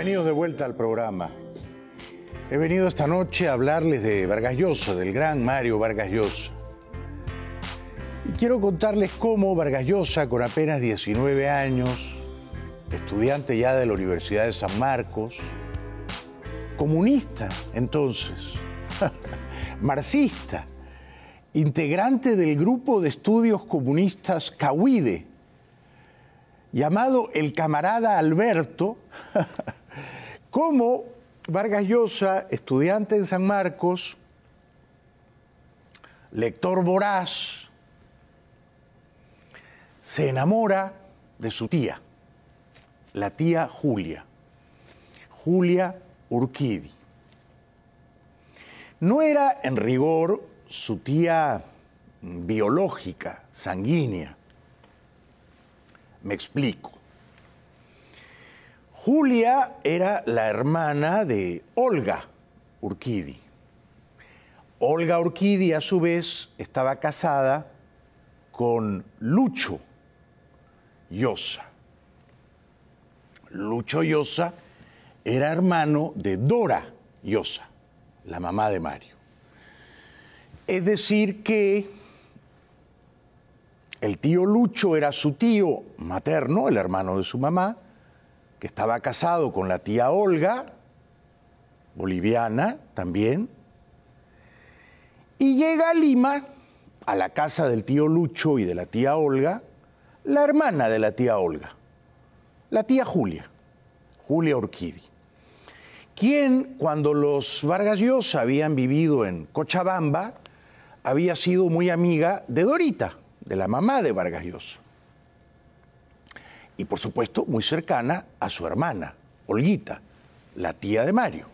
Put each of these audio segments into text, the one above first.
Bienvenidos de vuelta al programa. He venido esta noche a hablarles de Vargas Llosa, del gran Mario Vargas Llosa. Y quiero contarles cómo Vargas Llosa, con apenas 19 años, estudiante ya de la Universidad de San Marcos, comunista entonces, marxista, integrante del grupo de estudios comunistas Cahuide, llamado el camarada Alberto, como Vargas Llosa, estudiante en San Marcos, lector voraz, se enamora de su tía, la tía Julia, Julia Urquidi. No era en rigor su tía biológica, sanguínea. Me explico. Julia era la hermana de Olga Urquidi. Olga Urquidi, a su vez, estaba casada con Lucho Llosa. Lucho Llosa era hermano de Dora Llosa, la mamá de Mario. Es decir, que el tío Lucho era su tío materno, el hermano de su mamá, que estaba casado con la tía Olga, boliviana también, y llega a Lima, a la casa del tío Lucho y de la tía Olga, la hermana de la tía Olga, la tía Julia, Julia Orquidi, quien cuando los Vargas Llosa habían vivido en Cochabamba, había sido muy amiga de Dorita, de la mamá de Vargas Llosa y por supuesto muy cercana a su hermana, Olguita, la tía de Mario.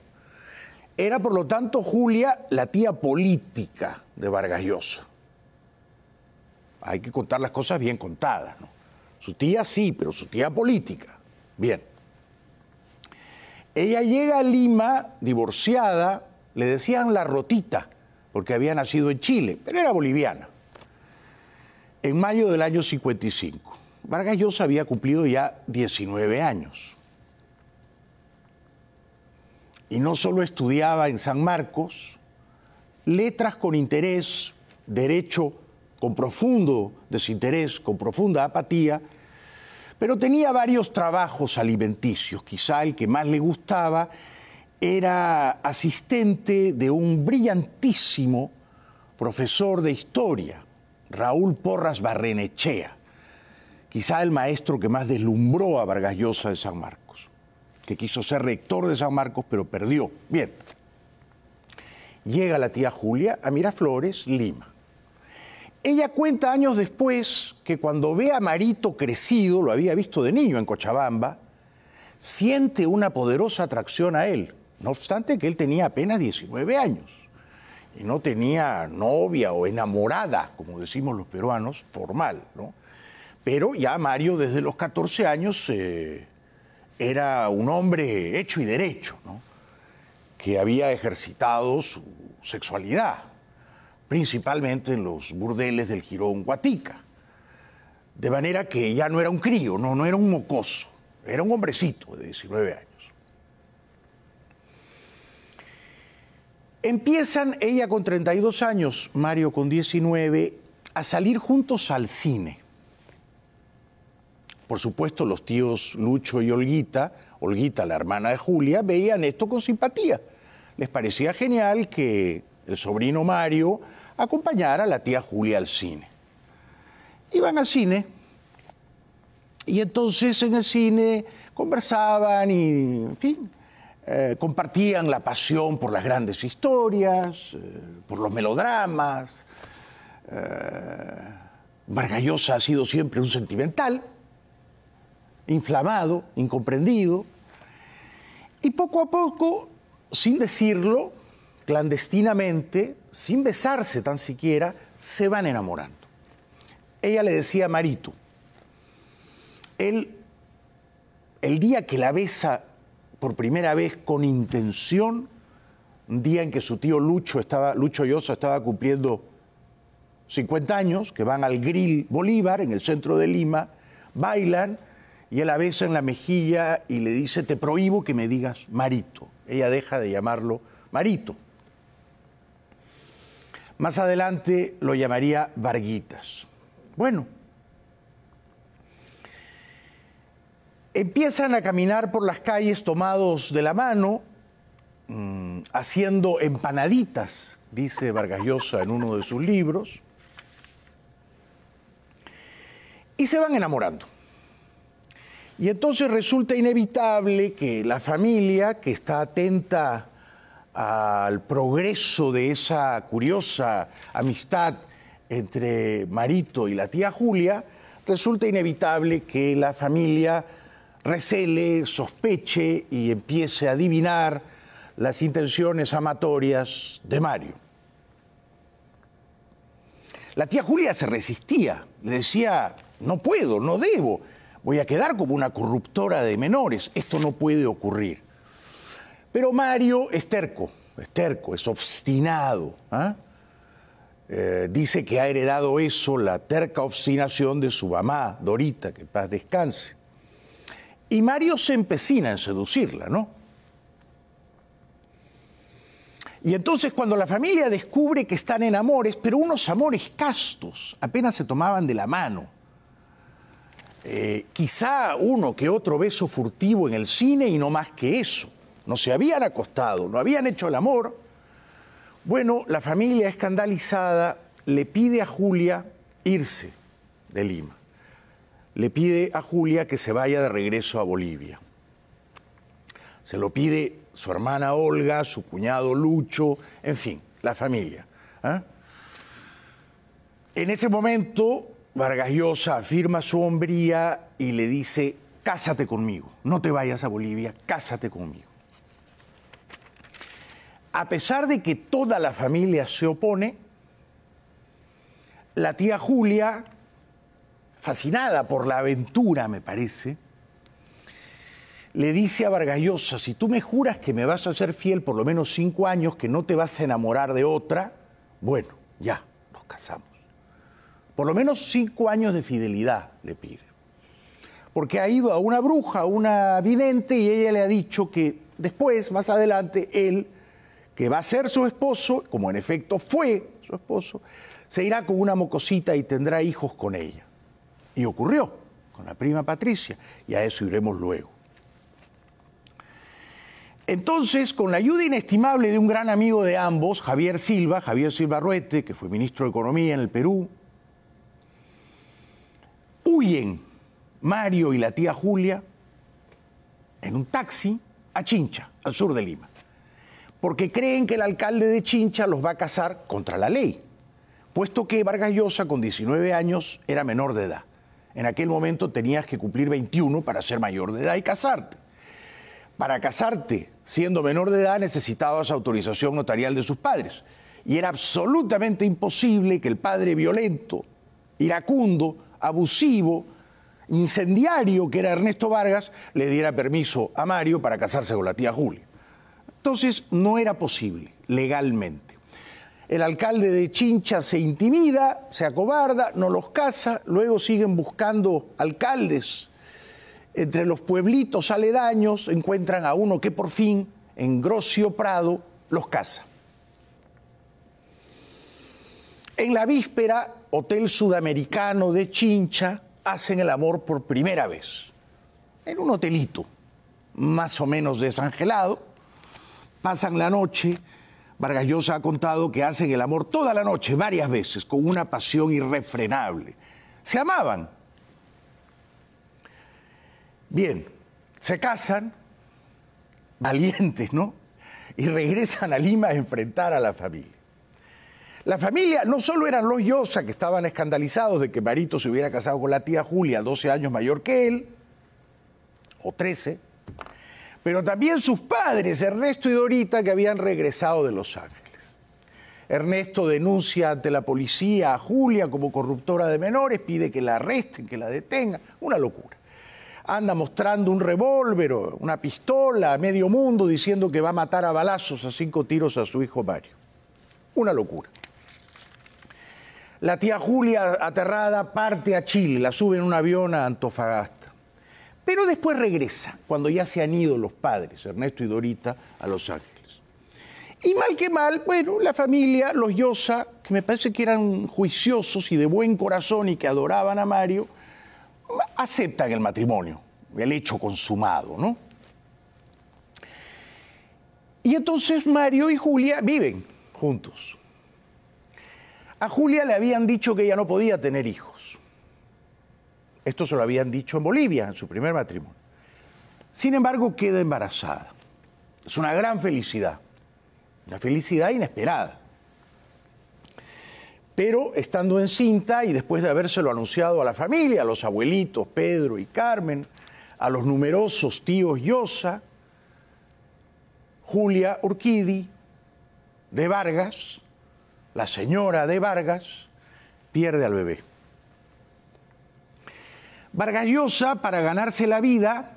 Era por lo tanto Julia la tía política de Vargas Llosa. Hay que contar las cosas bien contadas. ¿no? Su tía sí, pero su tía política. Bien. Ella llega a Lima divorciada, le decían la rotita, porque había nacido en Chile, pero era boliviana, en mayo del año 55. Vargas Llosa había cumplido ya 19 años. Y no solo estudiaba en San Marcos, letras con interés, derecho con profundo desinterés, con profunda apatía, pero tenía varios trabajos alimenticios. Quizá el que más le gustaba era asistente de un brillantísimo profesor de historia, Raúl Porras Barrenechea quizá el maestro que más deslumbró a Vargas Llosa de San Marcos, que quiso ser rector de San Marcos, pero perdió. Bien, llega la tía Julia a Miraflores, Lima. Ella cuenta años después que cuando ve a Marito crecido, lo había visto de niño en Cochabamba, siente una poderosa atracción a él, no obstante que él tenía apenas 19 años y no tenía novia o enamorada, como decimos los peruanos, formal, ¿no? Pero ya Mario desde los 14 años eh, era un hombre hecho y derecho, que había ejercitado su sexualidad, principalmente en los burdeles del Girón Guatica. De manera que ya no era un crío, no, no era un mocoso, era un hombrecito de 19 años. Empiezan ella con 32 años, Mario con 19, a salir juntos al cine. Por supuesto, los tíos Lucho y Olguita, Olguita, la hermana de Julia, veían esto con simpatía. Les parecía genial que el sobrino Mario acompañara a la tía Julia al cine. Iban al cine y entonces en el cine conversaban y, en fin, eh, compartían la pasión por las grandes historias, eh, por los melodramas. Eh, Vargallosa ha sido siempre un sentimental inflamado, incomprendido, y poco a poco, sin decirlo, clandestinamente, sin besarse tan siquiera, se van enamorando. Ella le decía Marito, él, el día que la besa por primera vez con intención, un día en que su tío Lucho, estaba, Lucho Llosa estaba cumpliendo 50 años, que van al Grill Bolívar en el centro de Lima, bailan, y él la besa en la mejilla y le dice, te prohíbo que me digas Marito. Ella deja de llamarlo Marito. Más adelante lo llamaría Varguitas. Bueno, empiezan a caminar por las calles tomados de la mano, mm, haciendo empanaditas, dice Vargas Llosa en uno de sus libros, y se van enamorando. Y entonces resulta inevitable que la familia, que está atenta al progreso de esa curiosa amistad entre Marito y la tía Julia, resulta inevitable que la familia recele, sospeche y empiece a adivinar las intenciones amatorias de Mario. La tía Julia se resistía, le decía, no puedo, no debo, voy a quedar como una corruptora de menores, esto no puede ocurrir. Pero Mario es terco, es terco, es obstinado. ¿ah? Eh, dice que ha heredado eso, la terca obstinación de su mamá, Dorita, que paz descanse. Y Mario se empecina en seducirla, ¿no? Y entonces cuando la familia descubre que están en amores, pero unos amores castos, apenas se tomaban de la mano, eh, quizá uno que otro beso furtivo en el cine y no más que eso, no se habían acostado, no habían hecho el amor. Bueno, la familia escandalizada le pide a Julia irse de Lima. Le pide a Julia que se vaya de regreso a Bolivia. Se lo pide su hermana Olga, su cuñado Lucho, en fin, la familia. ¿ah? En ese momento, Vargas Llosa afirma su hombría y le dice, cásate conmigo, no te vayas a Bolivia, cásate conmigo a pesar de que toda la familia se opone, la tía Julia, fascinada por la aventura, me parece, le dice a Vargallosa, si tú me juras que me vas a ser fiel por lo menos cinco años, que no te vas a enamorar de otra, bueno, ya, nos casamos. Por lo menos cinco años de fidelidad le pide. Porque ha ido a una bruja, a una vidente, y ella le ha dicho que después, más adelante, él que va a ser su esposo, como en efecto fue su esposo, se irá con una mocosita y tendrá hijos con ella. Y ocurrió con la prima Patricia, y a eso iremos luego. Entonces, con la ayuda inestimable de un gran amigo de ambos, Javier Silva, Javier Silva Ruete, que fue ministro de Economía en el Perú, huyen Mario y la tía Julia en un taxi a Chincha, al sur de Lima porque creen que el alcalde de Chincha los va a casar contra la ley, puesto que Vargas Llosa con 19 años era menor de edad. En aquel momento tenías que cumplir 21 para ser mayor de edad y casarte. Para casarte siendo menor de edad necesitabas autorización notarial de sus padres. Y era absolutamente imposible que el padre violento, iracundo, abusivo, incendiario que era Ernesto Vargas, le diera permiso a Mario para casarse con la tía Julia. Entonces no era posible legalmente. El alcalde de Chincha se intimida, se acobarda, no los casa, luego siguen buscando alcaldes. Entre los pueblitos aledaños encuentran a uno que por fin, en Grocio Prado, los casa. En la víspera, Hotel Sudamericano de Chincha hacen el amor por primera vez. En un hotelito, más o menos desangelado, pasan la noche. Vargas Llosa ha contado que hacen el amor toda la noche, varias veces, con una pasión irrefrenable. Se amaban. Bien, se casan, valientes, ¿no? Y regresan a Lima a enfrentar a la familia. La familia no solo eran los Llosa, que estaban escandalizados de que Marito se hubiera casado con la tía Julia, 12 años mayor que él, o 13, pero también sus padres, Ernesto y Dorita, que habían regresado de Los Ángeles. Ernesto denuncia ante la policía a Julia como corruptora de menores, pide que la arresten, que la detengan, una locura. Anda mostrando un revólver una pistola a medio mundo diciendo que va a matar a balazos a cinco tiros a su hijo Mario. Una locura. La tía Julia, aterrada, parte a Chile, la sube en un avión a Antofagasta Pero después regresa, cuando ya se han ido los padres, Ernesto y Dorita, a Los Ángeles. Y mal que mal, bueno, la familia, los Llosa, que me parece que eran juiciosos y de buen corazón y que adoraban a Mario, aceptan el matrimonio, el hecho consumado, ¿no? Y entonces Mario y Julia viven juntos. A Julia le habían dicho que ella no podía tener hijos. Esto se lo habían dicho en Bolivia, en su primer matrimonio. Sin embargo, queda embarazada. Es una gran felicidad. Una felicidad inesperada. Pero estando encinta y después de habérselo anunciado a la familia, a los abuelitos Pedro y Carmen, a los numerosos tíos Llosa, Julia Urquidi de Vargas, la señora de Vargas, pierde al bebé. Vargas Llosa, para ganarse la vida,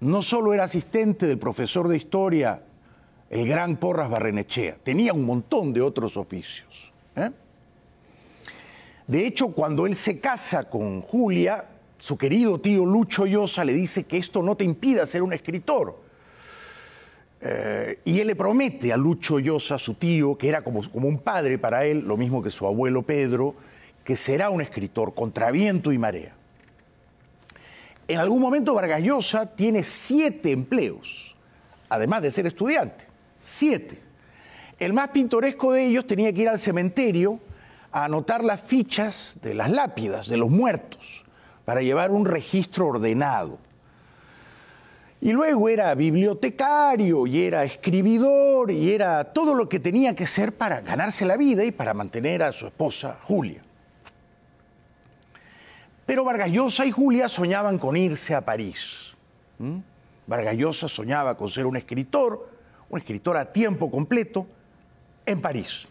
no solo era asistente del profesor de historia, el gran Porras Barrenechea, tenía un montón de otros oficios. ¿eh? De hecho, cuando él se casa con Julia, su querido tío Lucho Llosa le dice que esto no te impida ser un escritor. Eh, y él le promete a Lucho Llosa, su tío, que era como, un padre para él, lo mismo que su abuelo Pedro, que será un escritor contra viento y marea. En algún momento Vargas Llosa tiene siete empleos, además de ser estudiante. Siete. El más pintoresco de ellos tenía que ir al cementerio a anotar las fichas de las lápidas, de los muertos, para llevar un registro ordenado. Y luego era bibliotecario y era escribidor y era todo lo que tenía que ser para ganarse la vida y para mantener a su esposa Julia. Pero Vargallosa y Julia soñaban con irse a París. Vargallosa soñaba con ser un escritor, un escritor a tiempo completo en París.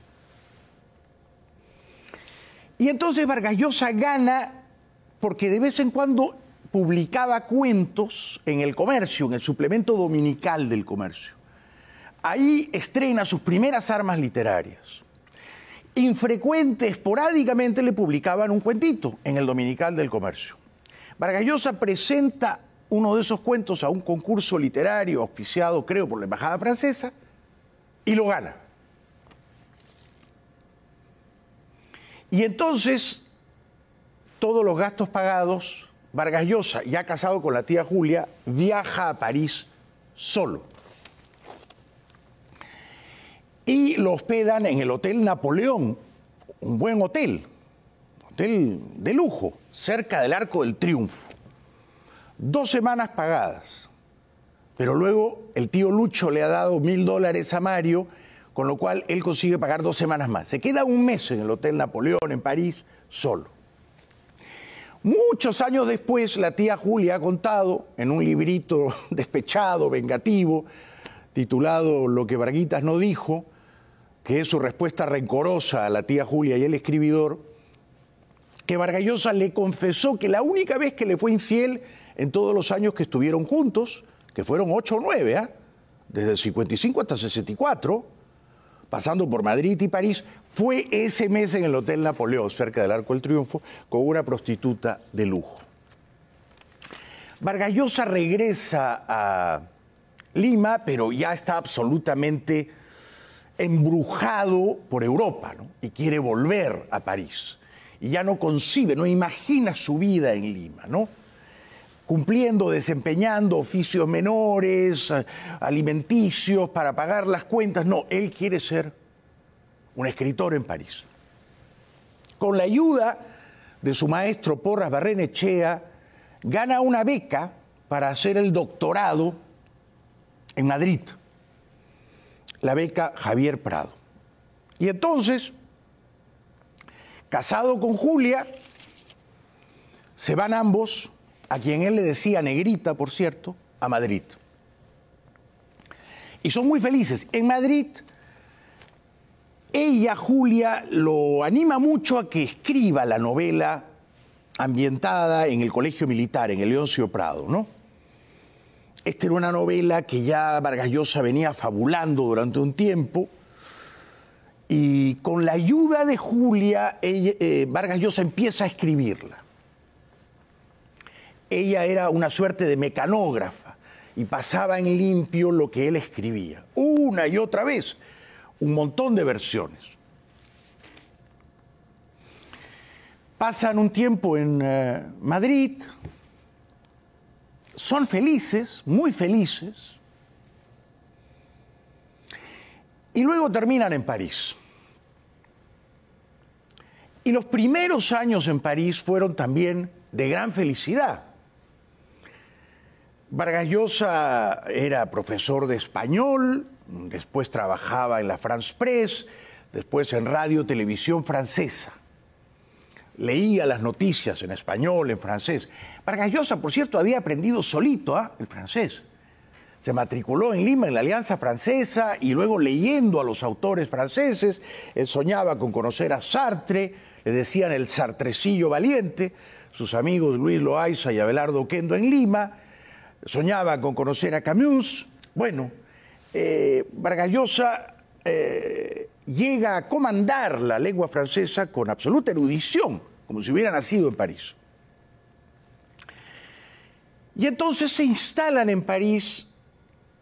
Y entonces Vargallosa gana porque de vez en cuando publicaba cuentos en el comercio, en el suplemento dominical del comercio. Ahí estrena sus primeras armas literarias. Infrecuente, esporádicamente le publicaban un cuentito en el dominical del comercio. Vargallosa presenta uno de esos cuentos a un concurso literario auspiciado, creo, por la Embajada Francesa y lo gana. Y entonces, todos los gastos pagados, Vargas Llosa, ya casado con la tía Julia, viaja a París solo. Y lo hospedan en el Hotel Napoleón, un buen hotel, hotel de lujo, cerca del Arco del Triunfo dos semanas pagadas. Pero luego el tío Lucho le ha dado mil dólares a Mario, con lo cual él consigue pagar dos semanas más. Se queda un mes en el Hotel Napoleón, en París, solo. Muchos años después, la tía Julia ha contado en un librito despechado, vengativo, titulado Lo que Braguitas no dijo, que es su respuesta rencorosa a la tía Julia y el escribidor, que Vargallosa le confesó que la única vez que le fue infiel en todos los años que estuvieron juntos, que fueron ocho o nueve, ¿ah? desde el 55 hasta el 64, pasando por Madrid y París, fue ese mes en el Hotel Napoleón, cerca del Arco del Triunfo, con una prostituta de lujo. Vargallosa regresa a Lima, pero ya está absolutamente embrujado por Europa, ¿no? Y quiere volver a París. Y ya no concibe, no imagina su vida en Lima, ¿no? cumpliendo, desempeñando oficios menores, alimenticios, para pagar las cuentas. No, él quiere ser un escritor en París. Con la ayuda de su maestro Porras Barrenechea, gana una beca para hacer el doctorado en Madrid, la beca Javier Prado. Y entonces, casado con Julia, se van ambos a quien él le decía negrita, por cierto, a Madrid. Y son muy felices. En Madrid, ella, Julia, lo anima mucho a que escriba la novela ambientada en el colegio militar, en el Leoncio Prado, ¿no? Esta era una novela que ya Vargas Llosa venía fabulando durante un tiempo y con la ayuda de Julia, eh, Vargas Llosa empieza a escribirla. ella era una suerte de mecanógrafa y pasaba en limpio lo que él escribía, una y otra vez, un montón de versiones. Pasan un tiempo en eh, Madrid, son felices, muy felices, y luego terminan en París. Y los primeros años en París fueron también de gran felicidad. Vargas Llosa era profesor de español, después trabajaba en la France Press, después en radio televisión francesa. Leía las noticias en español, en francés. Vargas Llosa, por cierto, había aprendido solito ¿ah? el francés. Se matriculó en Lima en la Alianza Francesa y luego leyendo a los autores franceses, él soñaba con conocer a Sartre, le decían el sartrecillo valiente, sus amigos Luis Loaiza y Abelardo Quendo en Lima, soñaba con conocer a Camus. Bueno, eh, Vargallosa eh, llega a comandar la lengua francesa con absoluta erudición, como si hubiera nacido en París. Y entonces se instalan en París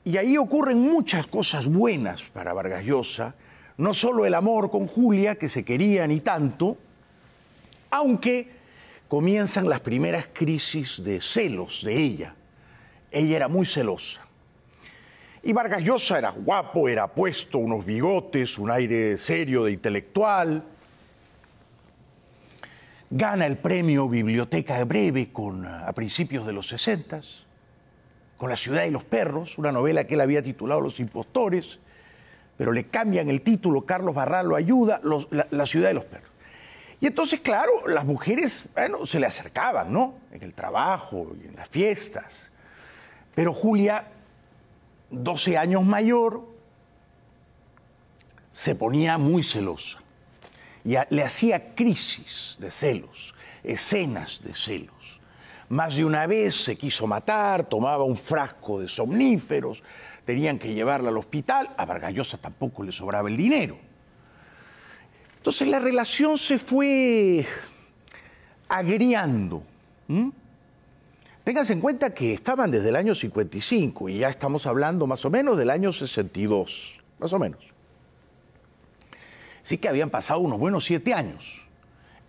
y ahí ocurren muchas cosas buenas para Vargas Llosa, no solo el amor con Julia, que se querían y tanto, aunque comienzan las primeras crisis de celos de ella. Ella era muy celosa. Y Vargas Llosa era guapo, era puesto, unos bigotes, un aire serio de intelectual. Gana el premio Biblioteca Breve con, a principios de los 60 con La ciudad y los perros, una novela que él había titulado Los impostores, pero le cambian el título, Carlos Barral lo ayuda, la ciudad y los perros. Y entonces, claro, las mujeres, se le acercaban, ¿no? En el trabajo y en las fiestas. Pero Julia, 12 años mayor, se ponía muy celosa. Y le hacía crisis de celos, escenas de celos. Más de una vez se quiso matar, tomaba un frasco de somníferos, tenían que llevarla al hospital. A Vargallosa tampoco le sobraba el dinero. Entonces la relación se fue agriando. Ténganse en cuenta que estaban desde el año 55 y ya estamos hablando más o menos del año 62, más o menos. Sí que habían pasado unos buenos siete años.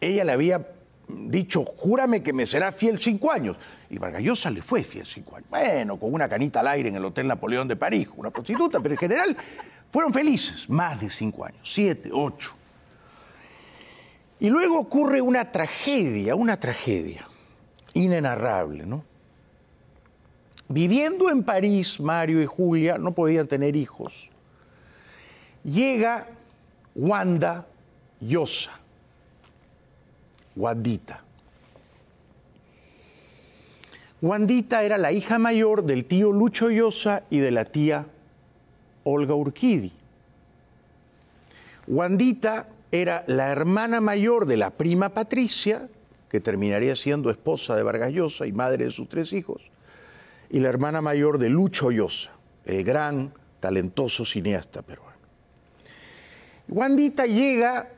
Ella le había dicho, júrame que me será fiel cinco años. Y Vargallosa le fue fiel cinco años. Bueno, con una canita al aire en el Hotel Napoleón de París, una prostituta, pero en general fueron felices, más de cinco años, siete, ocho. Y luego ocurre una tragedia, una tragedia inenarrable, ¿no? Viviendo en París, Mario y Julia no podían tener hijos. Llega Wanda Llosa, Wandita. Wandita era la hija mayor del tío Lucho Llosa y de la tía Olga Urquidi. Wandita era la hermana mayor de la prima Patricia, que terminaría siendo esposa de Vargas Llosa y madre de sus tres hijos, y la hermana mayor de Lucho Llosa, el gran, talentoso cineasta peruano. Wandita llega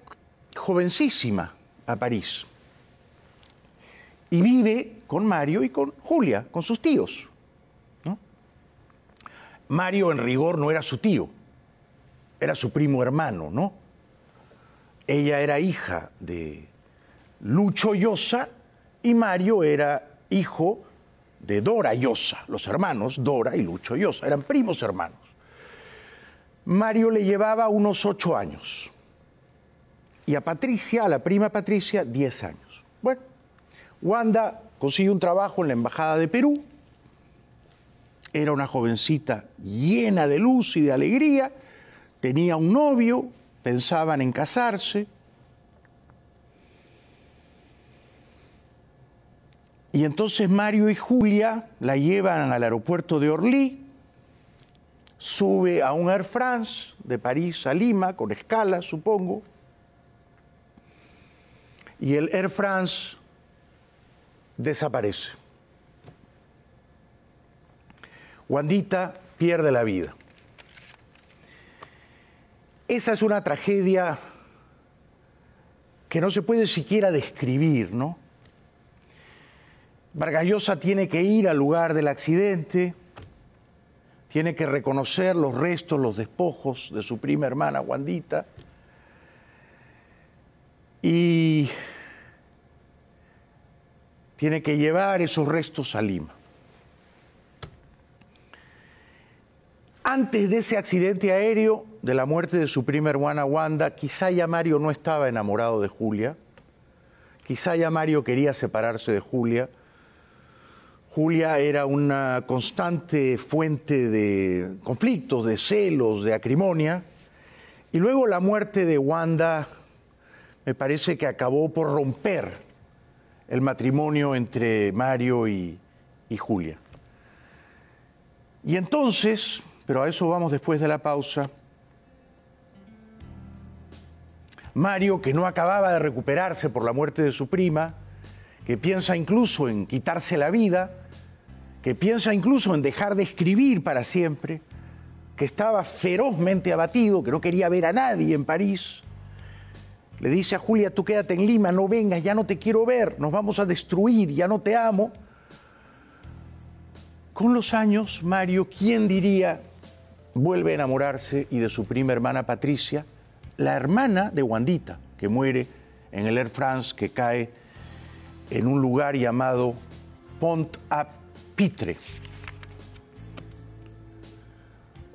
jovencísima a París y vive con Mario y con Julia, con sus tíos. Mario en rigor no era su tío, era su primo hermano, ¿no? Ella era hija de Lucho Llosa y Mario era hijo de Dora Llosa, los hermanos Dora y Lucho Llosa, eran primos hermanos. Mario le llevaba unos ocho años y a Patricia, a la prima Patricia, diez años. Bueno, Wanda consigue un trabajo en la Embajada de Perú, era una jovencita llena de luz y de alegría, tenía un novio, pensaban en casarse. Y entonces Mario y Julia la llevan al aeropuerto de Orly, sube a un Air France de París a Lima, con escala, supongo, y el Air France desaparece. Wandita pierde la vida. Esa es una tragedia que no se puede siquiera describir, ¿no? Vargallosa tiene que ir al lugar del accidente, tiene que reconocer los restos, los despojos de su prima hermana Wandita y tiene que llevar esos restos a Lima. Antes de ese accidente aéreo, de la muerte de su prima hermana Wanda, quizá ya Mario no estaba enamorado de Julia, quizá ya Mario quería separarse de Julia. Julia era una constante fuente de conflictos, de celos, de acrimonia. Y luego la muerte de Wanda me parece que acabó por romper el matrimonio entre Mario y, y Julia. Y entonces pero a eso vamos después de la pausa. Mario, que no acababa de recuperarse por la muerte de su prima, que piensa incluso en quitarse la vida, que piensa incluso en dejar de escribir para siempre, que estaba ferozmente abatido, que no quería ver a nadie en París, le dice a Julia, tú quédate en Lima, no vengas, ya no te quiero ver, nos vamos a destruir, ya no te amo. Con los años, Mario, ¿quién diría vuelve a enamorarse y de su prima hermana Patricia, la hermana de Wandita, que muere en el Air France que cae en un lugar llamado Pont Pitre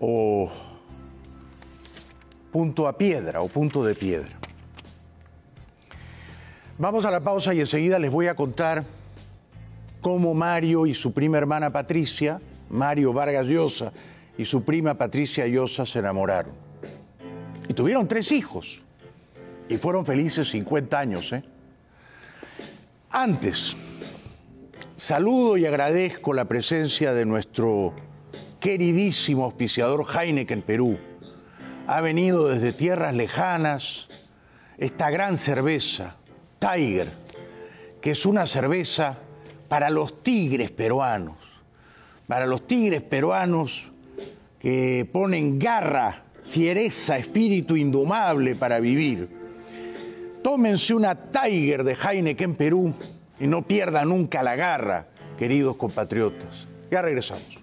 o punto a piedra o punto de piedra. Vamos a la pausa y enseguida les voy a contar cómo Mario y su prima hermana Patricia, Mario Vargas Llosa, y su prima Patricia Llosa se enamoraron. Y tuvieron tres hijos. Y fueron felices 50 años. ¿eh? Antes, saludo y agradezco la presencia de nuestro queridísimo auspiciador Heineken Perú. Ha venido desde tierras lejanas esta gran cerveza, Tiger, que es una cerveza para los tigres peruanos. Para los tigres peruanos que ponen garra, fiereza, espíritu indomable para vivir. Tómense una Tiger de Heineken Perú y no pierdan nunca la garra, queridos compatriotas. Ya regresamos.